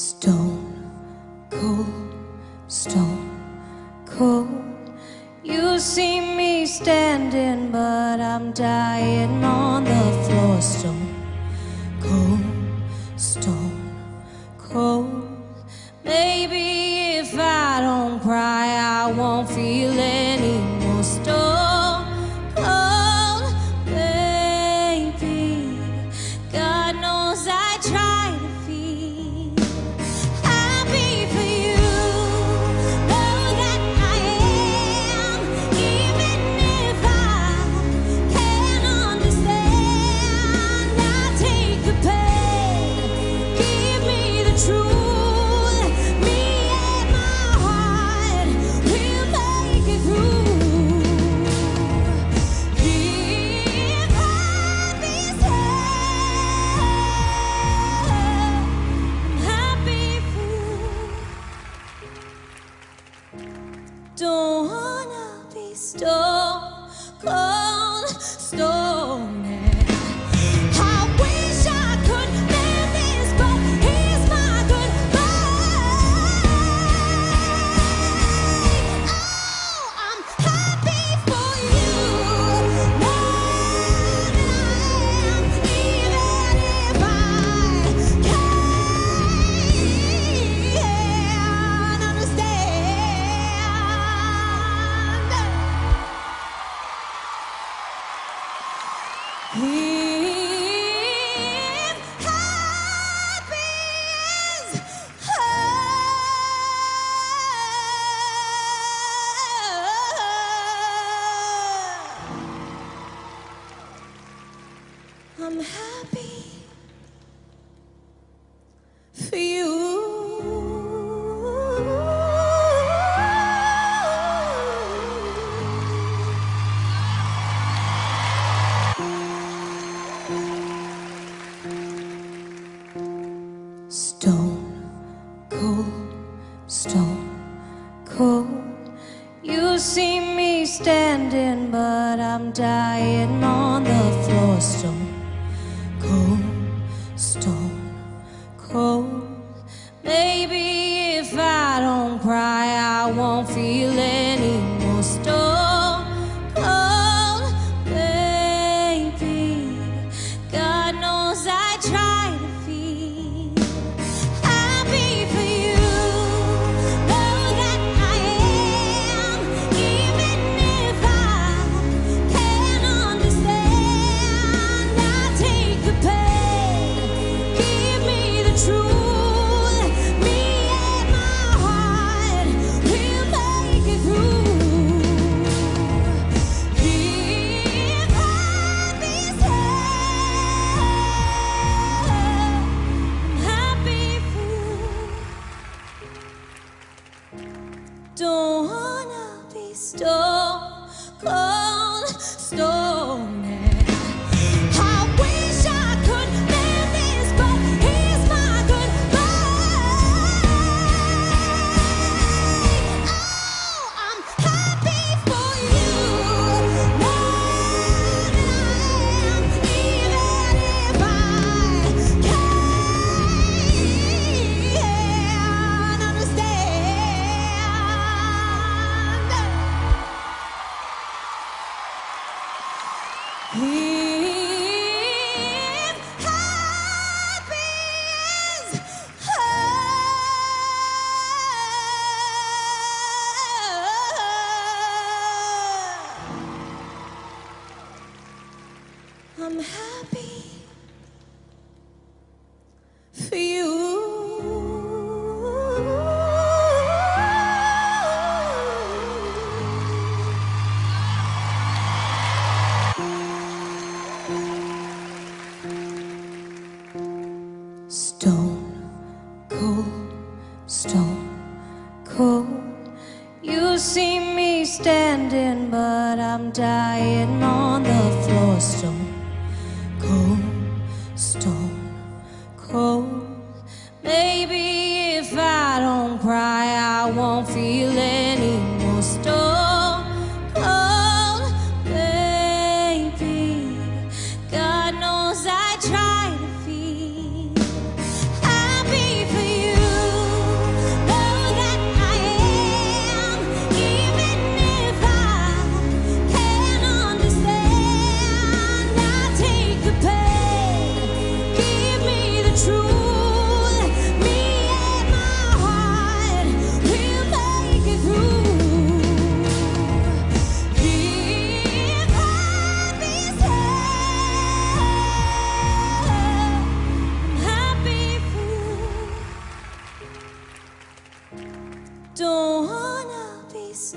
Stone cold, stone cold. You see me standing, but I'm dying on the floor. Stone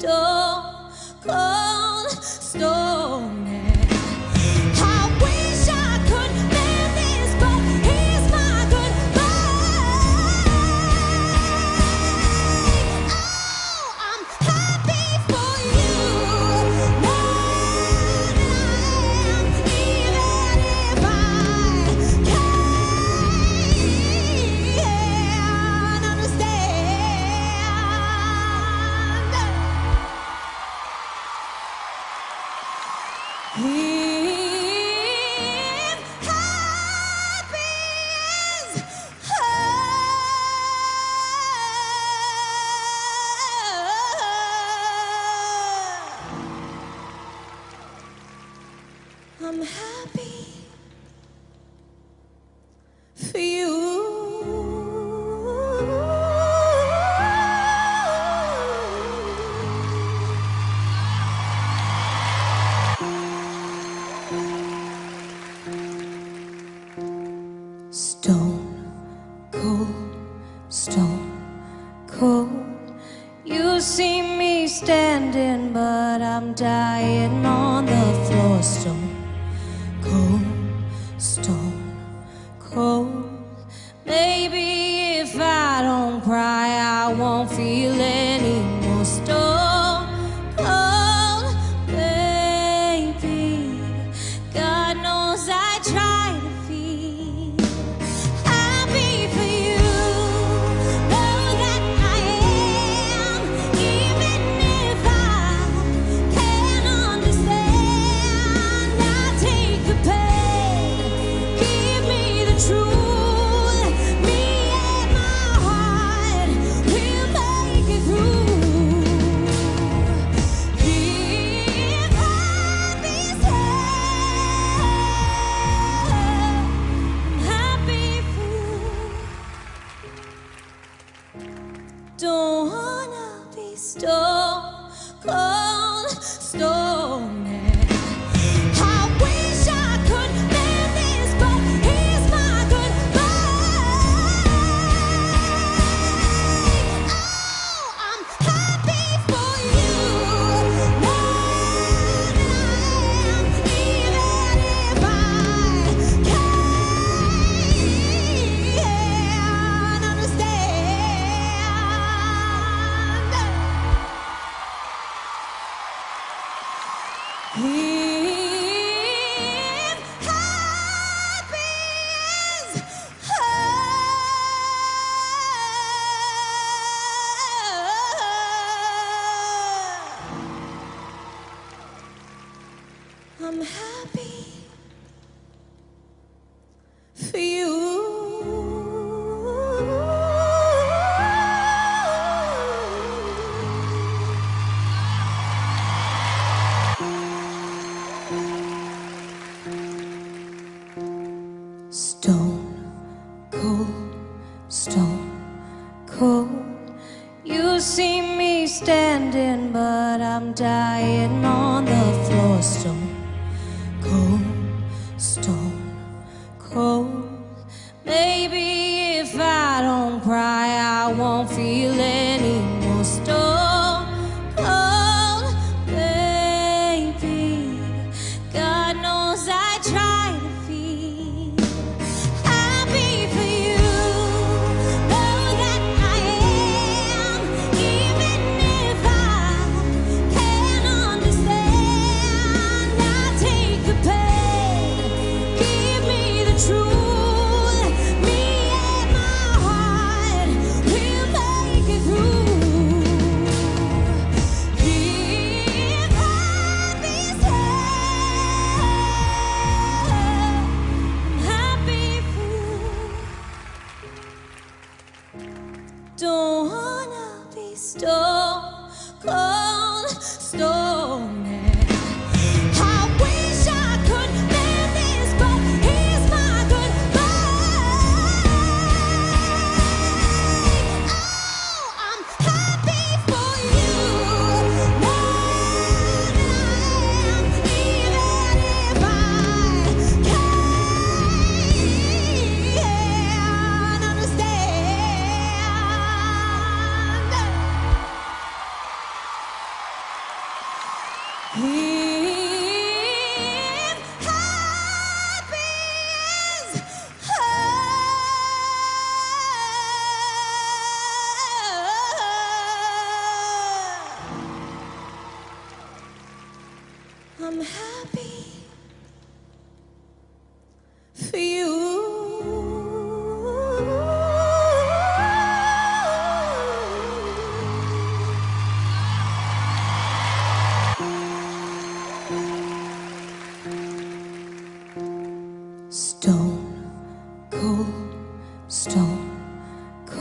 stone cold.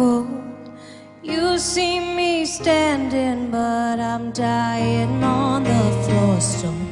cold. You see me standing, but I'm dying on the floor.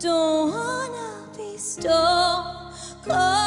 Don't wanna be stone cold,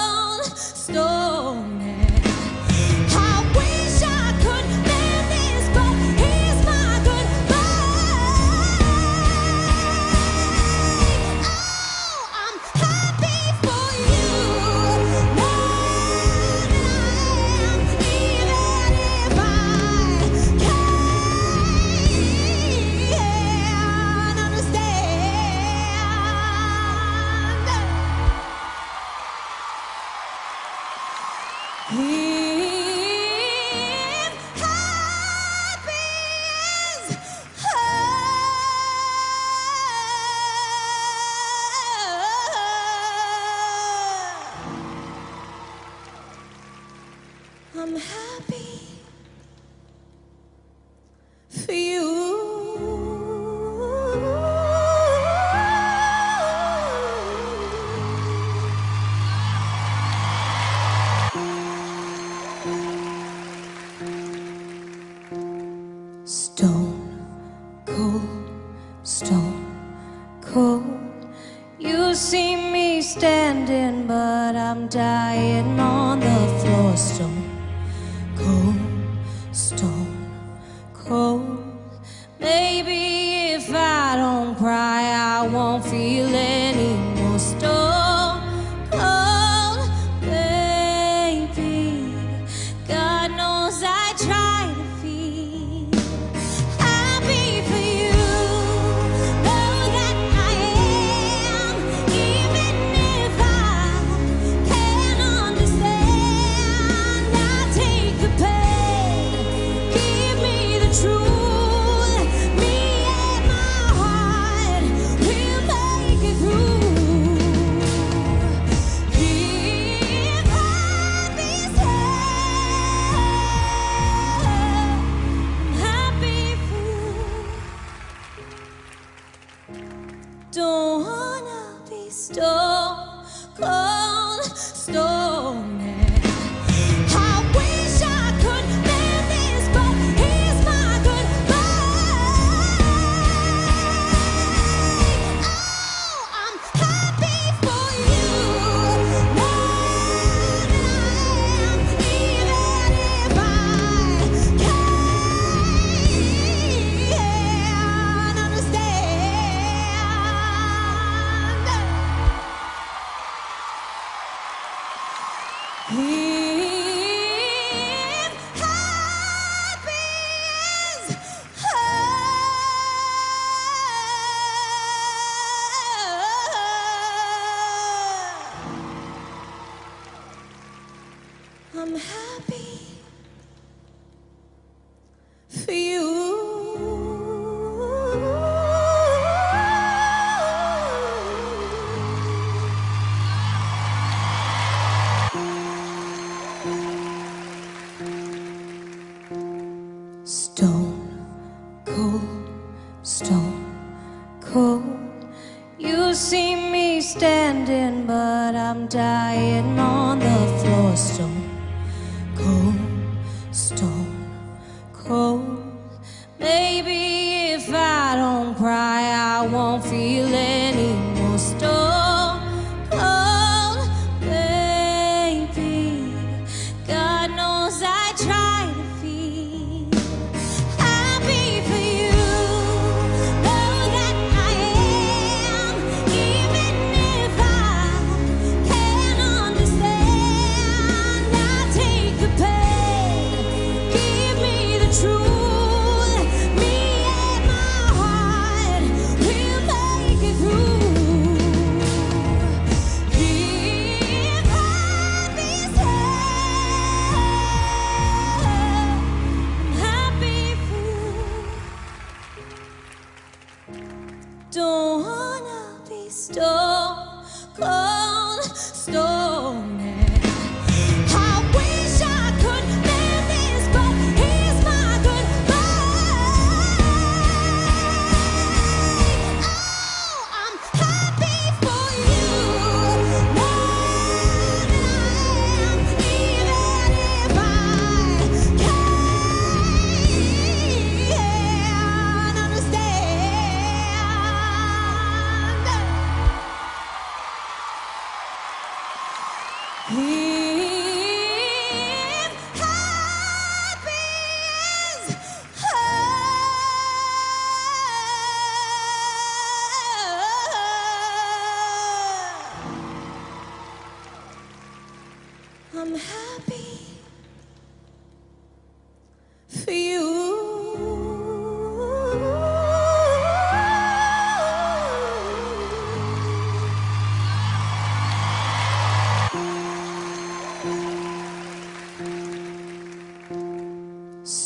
late.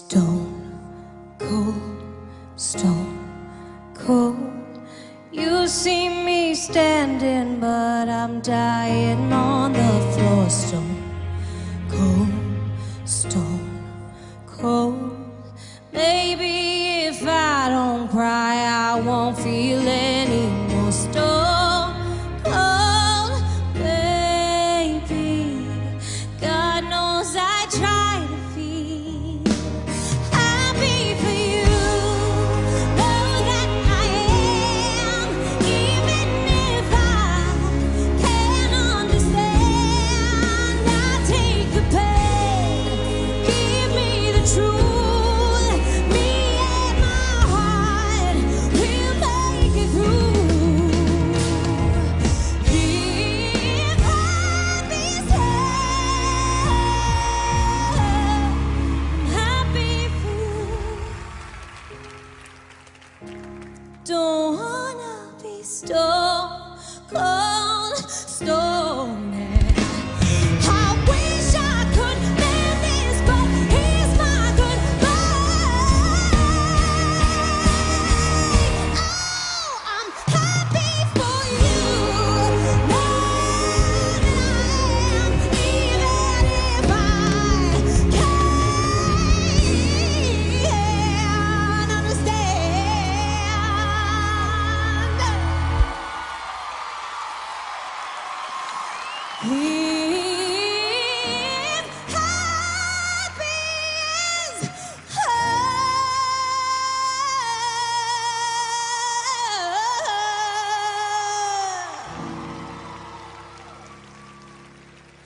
Stone cold, stone cold. You see me standing, but I'm dying.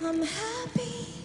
I'm happy.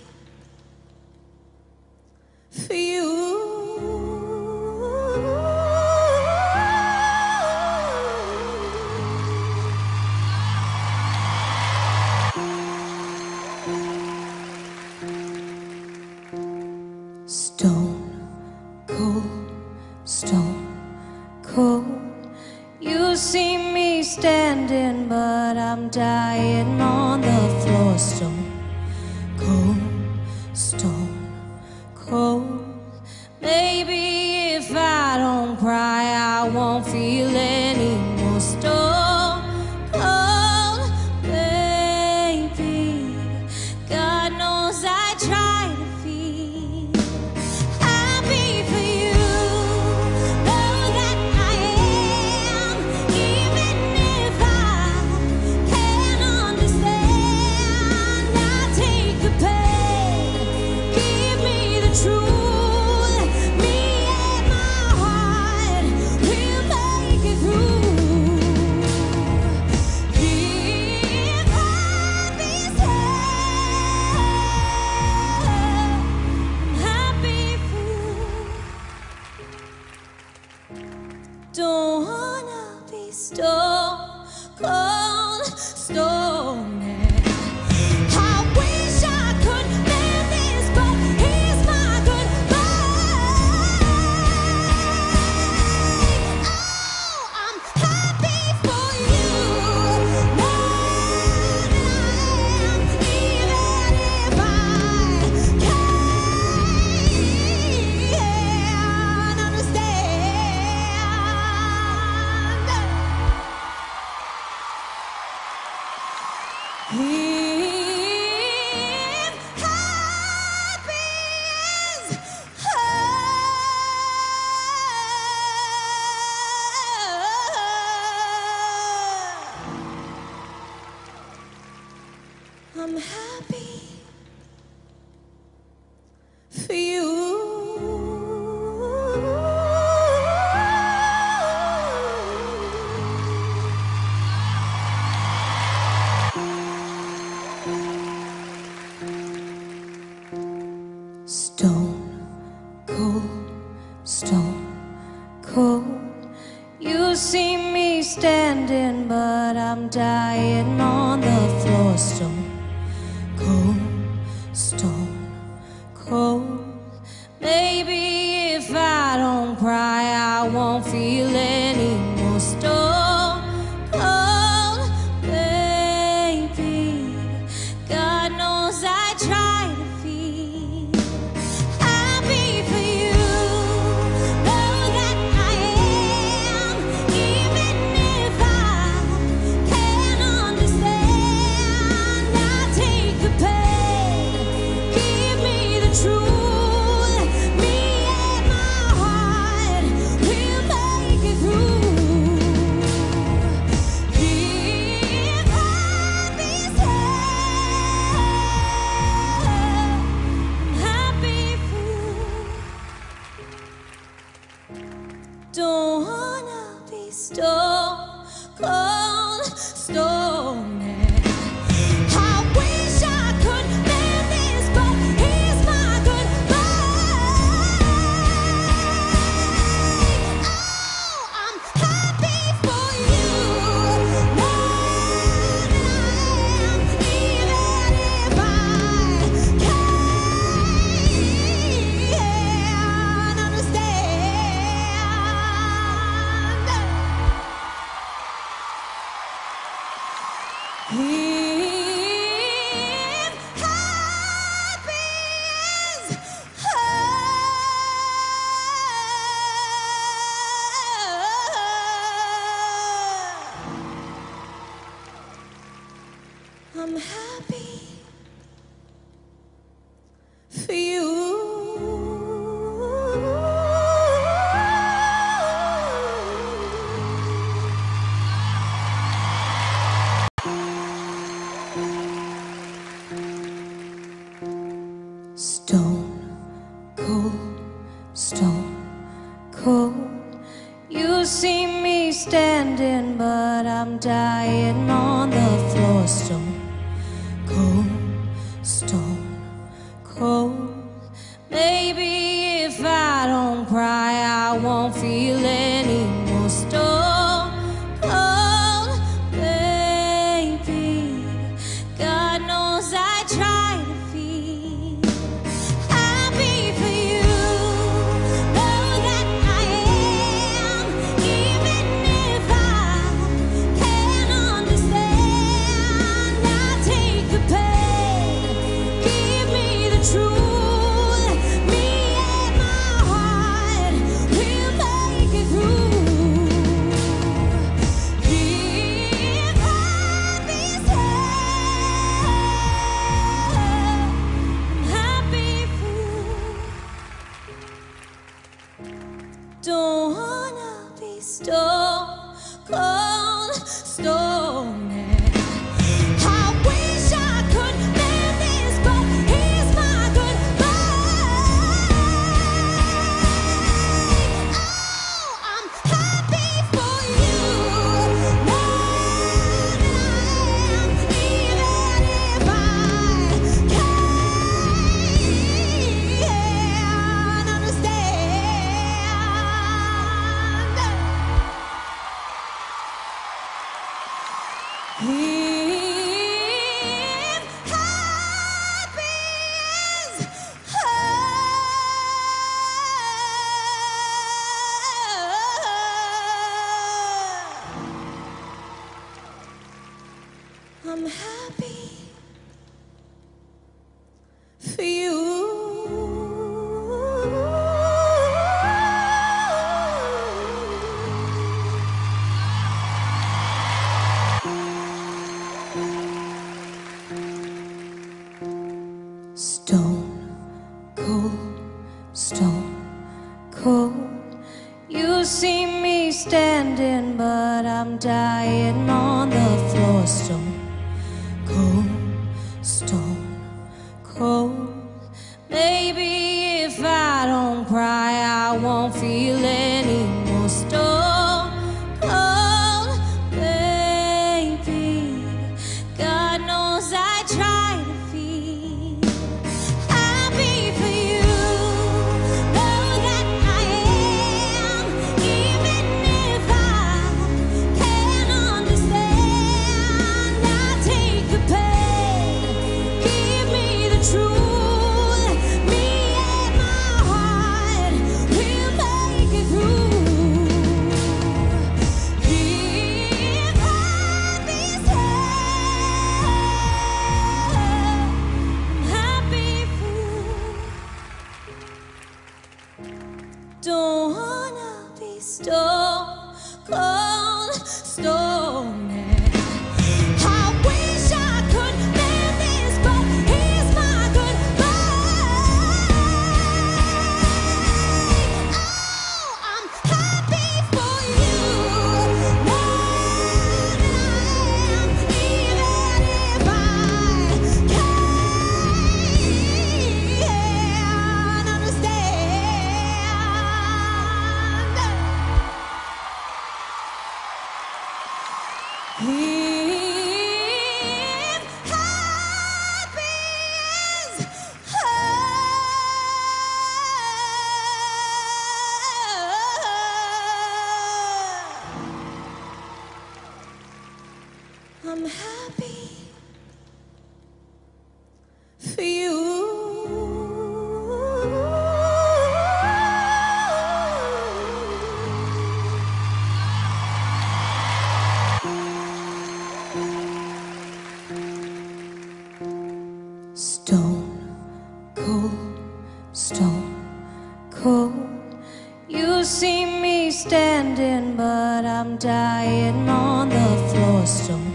Standing, but I'm dying on the floor. Stone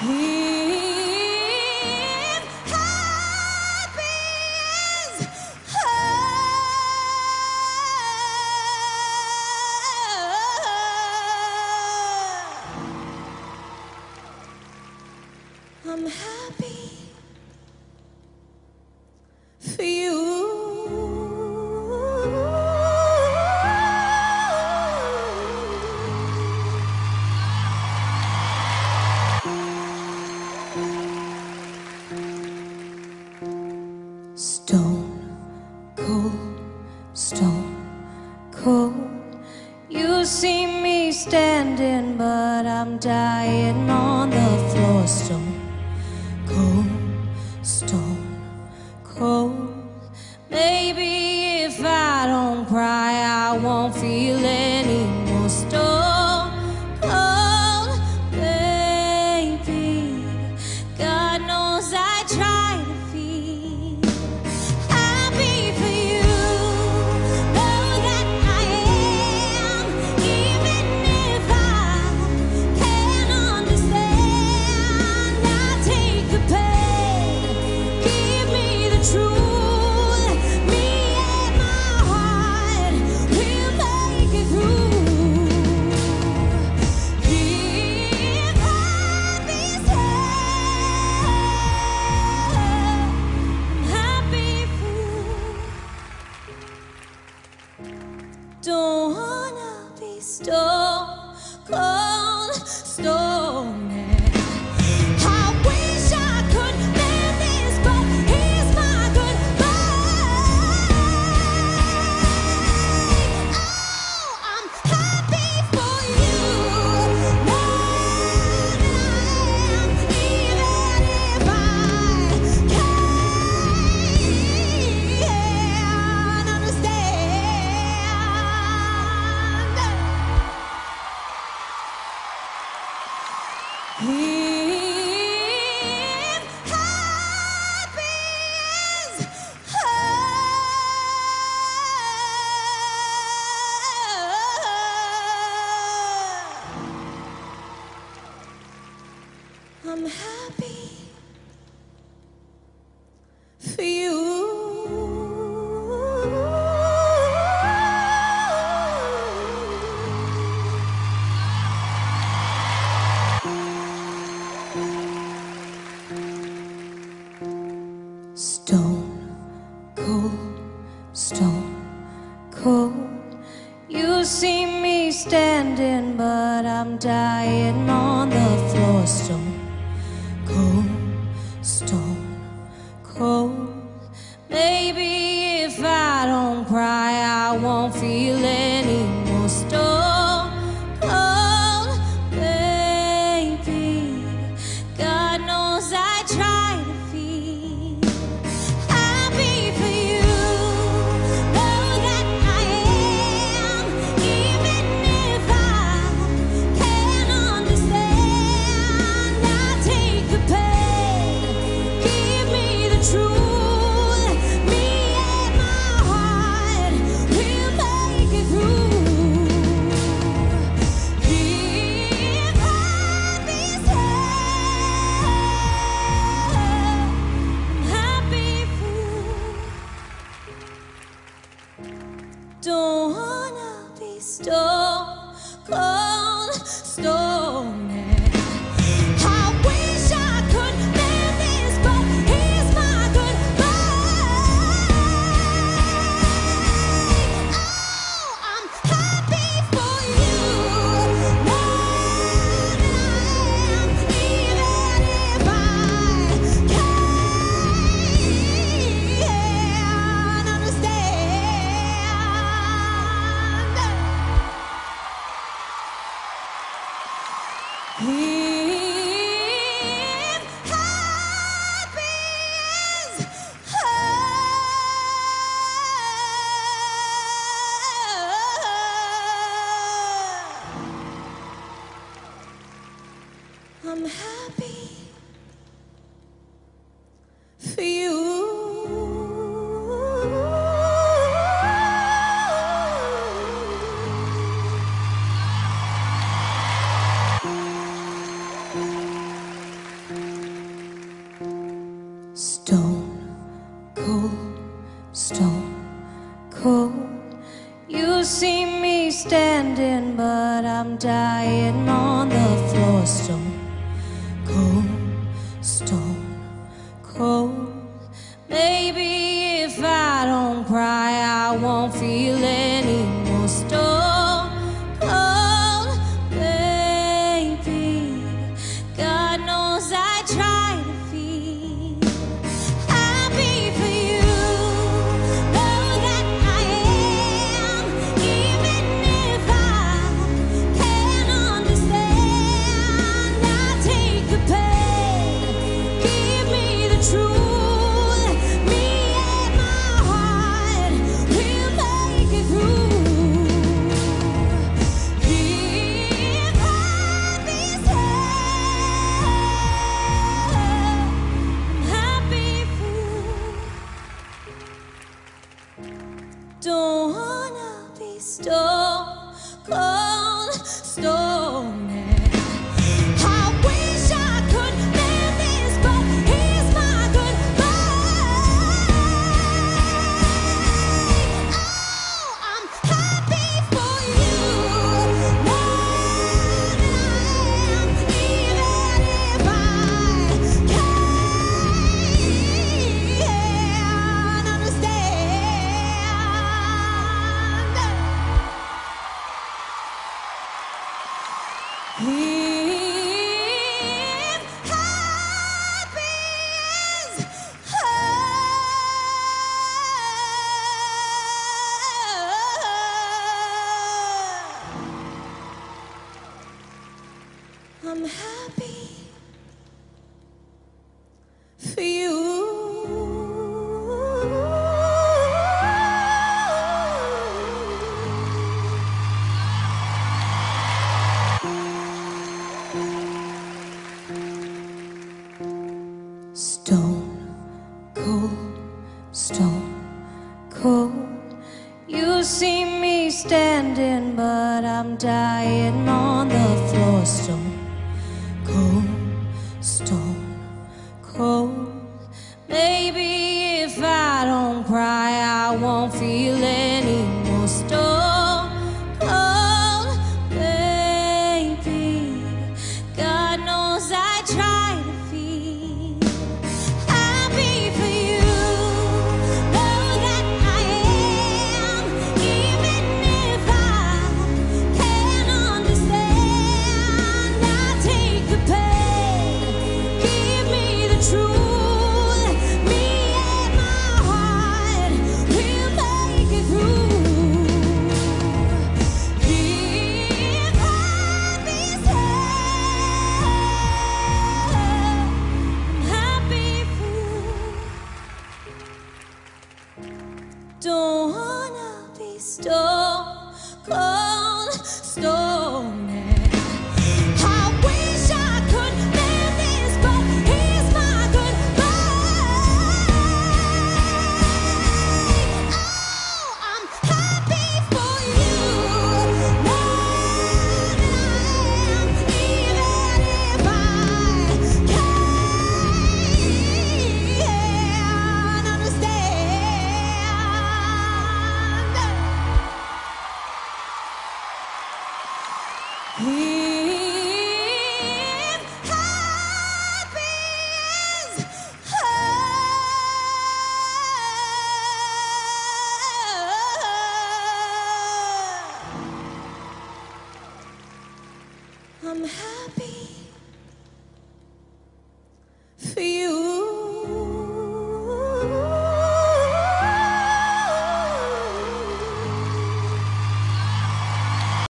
He